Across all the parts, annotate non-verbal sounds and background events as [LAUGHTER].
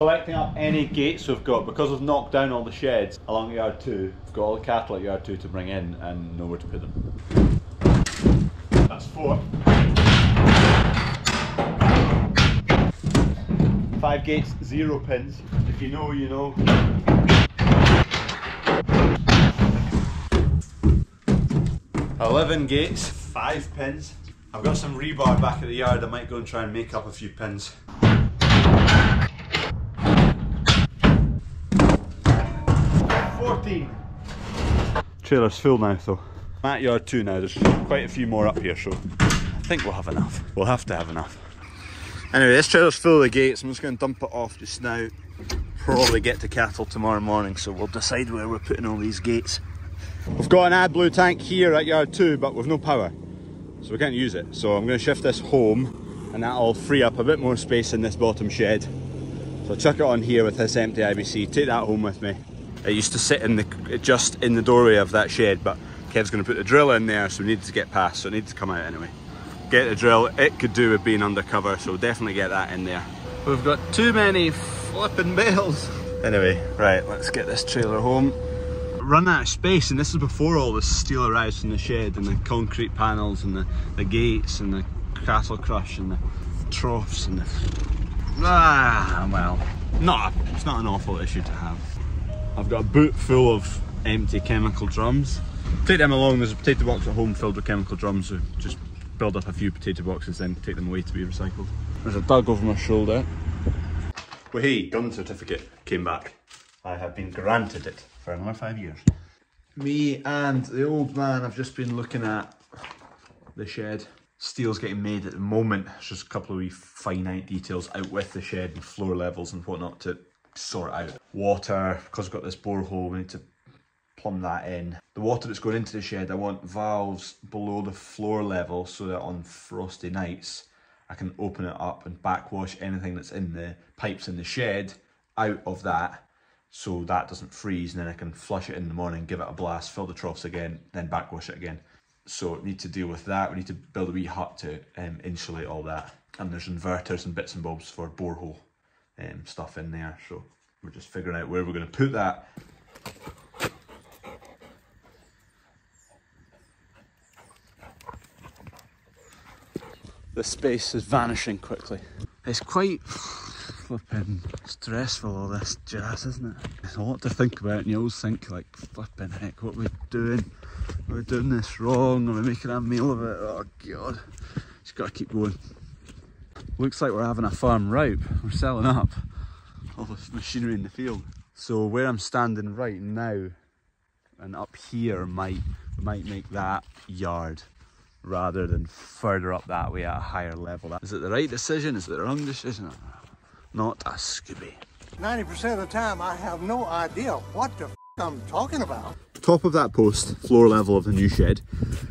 Collecting up any gates we've got, because we've knocked down all the sheds along yard 2, we've got all the cattle at yard 2 to bring in and nowhere to put them. That's four. Five gates, zero pins. If you know, you know. Eleven gates, five pins. I've got some rebar back at the yard. I might go and try and make up a few pins. Fourteen. Trailer's full now, though. I'm at yard two now. There's quite a few more up here, so I think we'll have enough. We'll have to have enough. Anyway, this trailer's full of the gates. I'm just going to dump it off just now. Probably get to cattle tomorrow morning, so we'll decide where we're putting all these gates. We've got an AdBlue tank here at yard two, but with no power, so we can't use it. So I'm going to shift this home, and that'll free up a bit more space in this bottom shed. So I'll chuck it on here with this empty IBC, take that home with me. It used to sit in the just in the doorway of that shed, but Kev's going to put the drill in there, so we need to get past, so it needs to come out anyway. Get the drill, it could do with being undercover, so definitely get that in there. We've got too many flipping bales. Anyway, right, let's get this trailer home. Run out of space, and this is before all the steel arrives from the shed, and the concrete panels, and the, the gates, and the cattle crush, and the troughs, and the... Ah, well, not, it's not an awful issue to have. I've got a boot full of empty chemical drums. Take them along, there's a potato box at home filled with chemical drums, so just build up a few potato boxes, then take them away to be recycled. There's a dug over my shoulder. Well, hey, gun certificate came back. I have been granted it for another five years. Me and the old man have just been looking at the shed. Steel's getting made at the moment. It's just a couple of wee finite details out with the shed and floor levels and whatnot to sort out. Water, because we've got this borehole, we need to plumb that in. The water that's going into the shed, I want valves below the floor level so that on frosty nights I can open it up and backwash anything that's in the pipes in the shed out of that so that doesn't freeze and then I can flush it in the morning, give it a blast, fill the troughs again, then backwash it again. So need to deal with that. We need to build a wee hut to um, insulate all that. And there's inverters and bits and bobs for borehole um, stuff in there. So we're just figuring out where we're going to put that. The space is vanishing quickly. It's quite flipping stressful all this jazz, isn't it? There's a lot to think about and you always think like flipping heck, what are we doing? Are we doing this wrong? Are we making a meal of it? Oh god. Just gotta keep going. Looks like we're having a farm roup. We're selling up all the machinery in the field. So where I'm standing right now and up here might might make that yard rather than further up that way at a higher level. Is it the right decision? Is it the wrong decision? Not a Scooby. 90% of the time, I have no idea what the f I'm talking about. Top of that post, floor level of the new shed.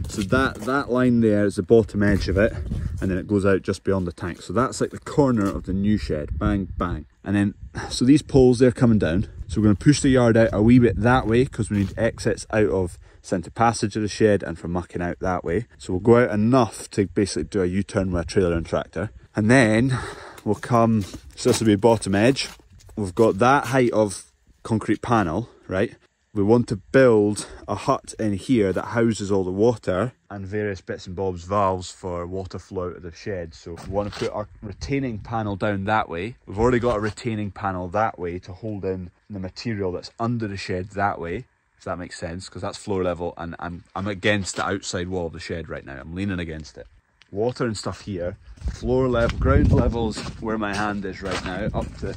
So that, that line there is the bottom edge of it, and then it goes out just beyond the tank. So that's like the corner of the new shed, bang, bang. And then, so these poles, they're coming down. So we're gonna push the yard out a wee bit that way, because we need exits out of centre passage of the shed and for mucking out that way. So we'll go out enough to basically do a U-turn with a trailer and tractor. And then we'll come, so this will be bottom edge. We've got that height of concrete panel, right? We want to build a hut in here that houses all the water and various bits and bobs, valves for water flow out of the shed. So we want to put our retaining panel down that way. We've already got a retaining panel that way to hold in the material that's under the shed that way if that makes sense, because that's floor level and I'm, I'm against the outside wall of the shed right now. I'm leaning against it. Water and stuff here. Floor level, ground levels where my hand is right now, up to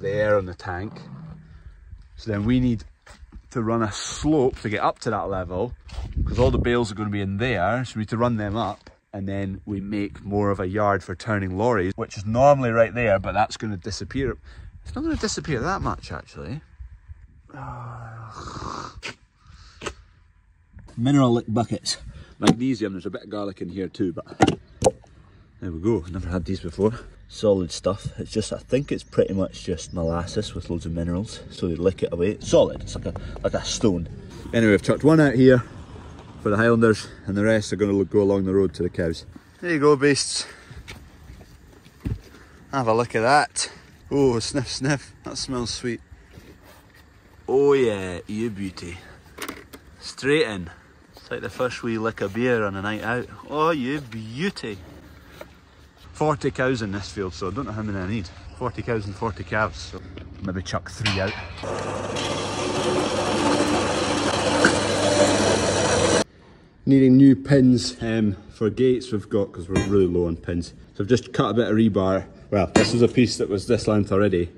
there on the tank. So then we need to run a slope to get up to that level, because all the bales are going to be in there, so we need to run them up and then we make more of a yard for turning lorries, which is normally right there, but that's going to disappear. It's not going to disappear that much actually. [SIGHS] Mineral lick buckets. Magnesium, there's a bit of garlic in here too, but there we go. Never had these before. Solid stuff. It's just, I think it's pretty much just molasses with loads of minerals. So they lick it away. Solid, it's like a, like a stone. Anyway, I've chucked one out here for the Highlanders and the rest are going to go along the road to the cows. There you go, beasts. Have a look at that. Oh, sniff, sniff. That smells sweet. Oh yeah, you beauty. Straight in. It's like the first wee lick of beer on a night out. Oh, you beauty. 40 cows in this field, so I don't know how many I need. 40 cows and 40 calves, so maybe chuck three out. Needing new pins um, for gates we've got because we're really low on pins. So I've just cut a bit of rebar. Well, this is a piece that was this length already.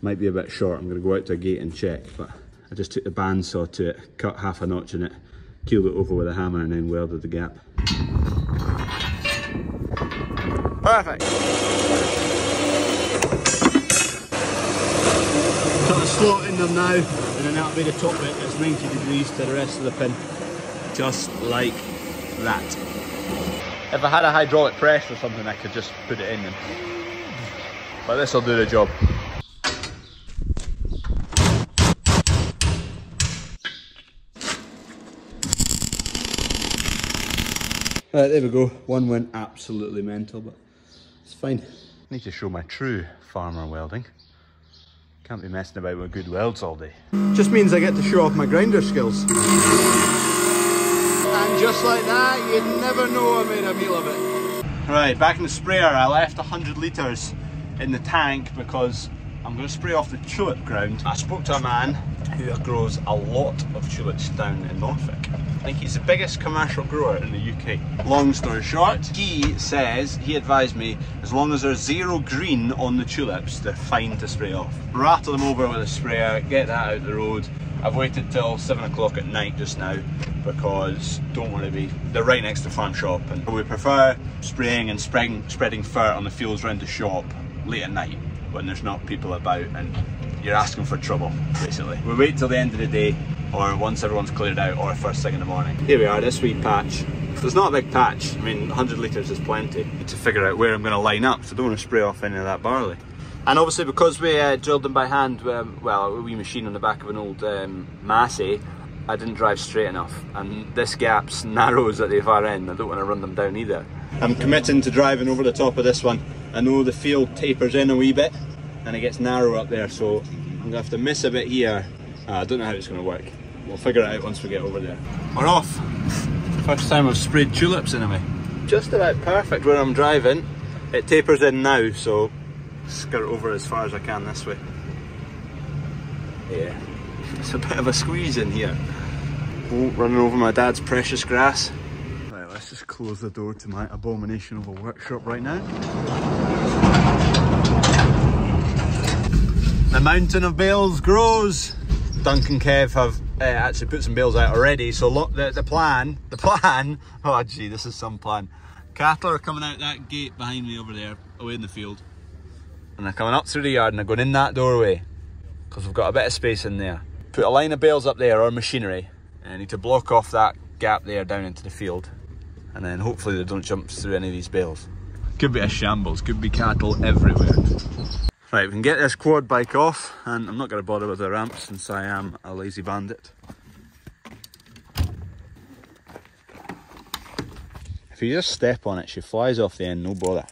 Might be a bit short. I'm going to go out to a gate and check. But I just took the bandsaw to it, cut half a notch in it, keeled it over with a hammer and then welded the gap. Perfect. Cut the slot in them now, and then that'll be the top bit that's 90 degrees to the rest of the pin. Just like that. If I had a hydraulic press or something, I could just put it in. And... But this will do the job. Right, there we go. One went absolutely mental, but it's fine. Need to show my true farmer welding. Can't be messing about with good welds all day. Just means I get to show off my grinder skills. And just like that, you'd never know I made a meal of it. Right, back in the sprayer, I left 100 litres in the tank because I'm going to spray off the tulip ground. I spoke to a man who grows a lot of tulips down in Norfolk. I think he's the biggest commercial grower in the UK. Long story short, he says, he advised me, as long as there's zero green on the tulips, they're fine to spray off. Rattle them over with a sprayer, get that out the road. I've waited till seven o'clock at night just now because don't want to be, they're right next to farm shop and we prefer spraying and spreading, spreading fur on the fields around the shop late at night when there's not people about and you're asking for trouble, basically. We wait till the end of the day, or once everyone's cleared out, or first thing in the morning. Here we are, this wee patch. It's not a big patch, I mean 100 litres is plenty. Need to figure out where I'm going to line up, so I don't want to spray off any of that barley. And obviously because we uh, drilled them by hand, um, well, a wee machine on the back of an old um, Massey, I didn't drive straight enough. And this gap's [LAUGHS] narrows at the far end, I don't want to run them down either. I'm committing to driving over the top of this one. I know the field tapers in a wee bit, and it gets narrow up there so I'm gonna have to miss a bit here. Uh, I don't know how it's gonna work. We'll figure it out once we get over there. We're off. First time I've sprayed tulips anyway just about perfect where I'm driving. It tapers in now so skirt over as far as I can this way. Yeah. It's a bit of a squeeze in here. Oh, running over my dad's precious grass close the door to my abomination of a workshop right now the mountain of bales grows. Duncan Kev have uh, actually put some bales out already. So look, the, the plan, the plan, [LAUGHS] oh gee, this is some plan. Cattle are coming out that gate behind me over there, away in the field. And they're coming up through the yard and they're going in that doorway. Because we've got a bit of space in there. Put a line of bales up there or machinery. And I need to block off that gap there down into the field. And then hopefully they don't jump through any of these bales. Could be a shambles, could be cattle everywhere. Right, we can get this quad bike off, and I'm not going to bother with the ramp since I am a lazy bandit. If you just step on it, she flies off the end, no bother.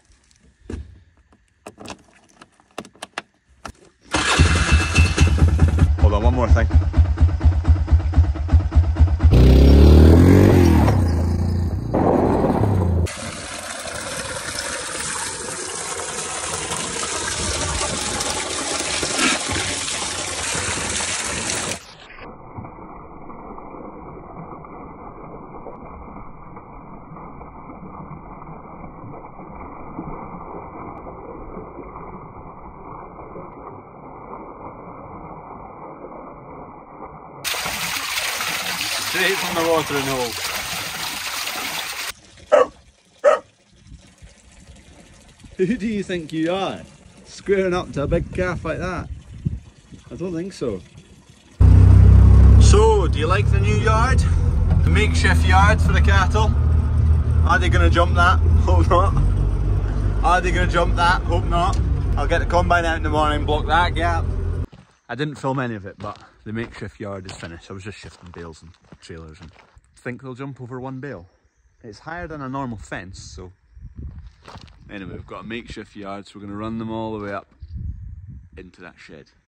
Hold on, one more thing. Straight from the watering hole. Who do you think you are? Squaring up to a big calf like that? I don't think so. So, do you like the new yard? The makeshift yard for the cattle? Are they going to jump that? [LAUGHS] Hope not. Are they going to jump that? Hope not. I'll get the combine out in the morning, block that gap. I didn't film any of it, but the makeshift yard is finished. I was just shifting bales and trailers and think they'll jump over one bale. It's higher than a normal fence, so anyway, we've got a makeshift yard, so we're going to run them all the way up into that shed.